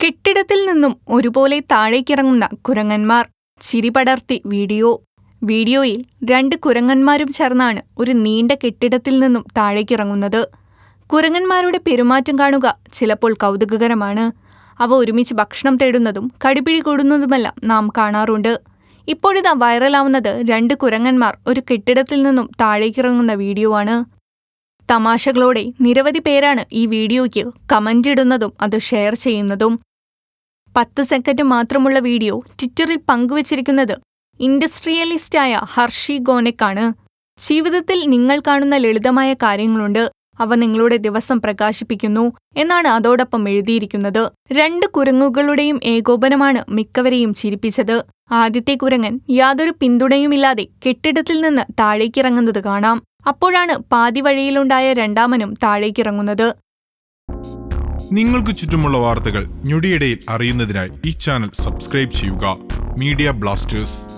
കെട്ടിടത്തിൽ നിന്നും ഒരുപോലെ താഴേക്കിറങ്ങുന്ന കുരങ്ങന്മാർ. ചിരി പടർത്തി വീഡിയോ. വീഡിയോയിൽ രണ്ട് കുരങ്ങന്മാരും ചേർന്നാണ് ഒരു നീണ്ട കെട്ടിടത്തിൽ നിന്നും താഴേക്കിറങ്ങുന്നത്. കുരങ്ങന്മാരുടെ പെരുമാറ്റം കാണുക ചിലപ്പോൾ കൗതുകകരമാണ്. അവ ഒരുമിച്ച് ഭക്ഷണം തേടുന്നതും കടിപിഴി കൂടുന്നതുമെല്ലാം നാം കാണാറുണ്ട്. ഇപ്പോഴിതാ വൈറലാവുന്നത് രണ്ട് കുരങ്ങന്മാർ ഒരു കെട്ടിടത്തിൽ നിന്നും താഴേക്കിറങ്ങുന്ന വീഡിയോ ആണ്. തമാശകളോടെ നിരവധി പേരാണ് ഈ വീഡിയോയ്ക്ക് കമന്റ് ഇടുന്നതും അത് ഷെയർ ചെയ്യുന്നതും. പത്ത് സെക്കൻഡ് മാത്രമുള്ള വീഡിയോ ട്വിറ്ററിൽ പങ്കുവച്ചിരിക്കുന്നത് ഇൻഡസ്ട്രിയലിസ്റ്റായ ഹർഷി ഗോനെക്കാണ്. ജീവിതത്തിൽ നിങ്ങൾ കാണുന്ന ലളിതമായ കാര്യങ്ങളുണ്ട്. അവ നിങ്ങളുടെ ദിവസം പ്രകാശിപ്പിക്കുന്നു എന്നാണ് അതോടൊപ്പം എഴുതിയിരിക്കുന്നത്. രണ്ട് കുരങ്ങുകളുടെയും ഏകോപനമാണ് മിക്കവരെയും ചിരിപ്പിച്ചത്. ആദ്യത്തെ കുരങ്ങൻ യാതൊരു പിന്തുണയുമില്ലാതെ കെട്ടിടത്തിൽ നിന്ന് താഴേക്കിറങ്ങുന്നത് കാണാം. അപ്പോഴാണ് പാതിവഴിയിലുണ്ടായ രണ്ടാമനും താഴേക്കിറങ്ങുന്നത്. നിങ്ങൾക്ക് ചുറ്റുമുള്ള വാർത്തകൾ ഞൊടിയിടയിൽ അറിയുന്നതിനായി ഈ ചാനൽ സബ്സ്ക്രൈബ് ചെയ്യുക. Media blasters.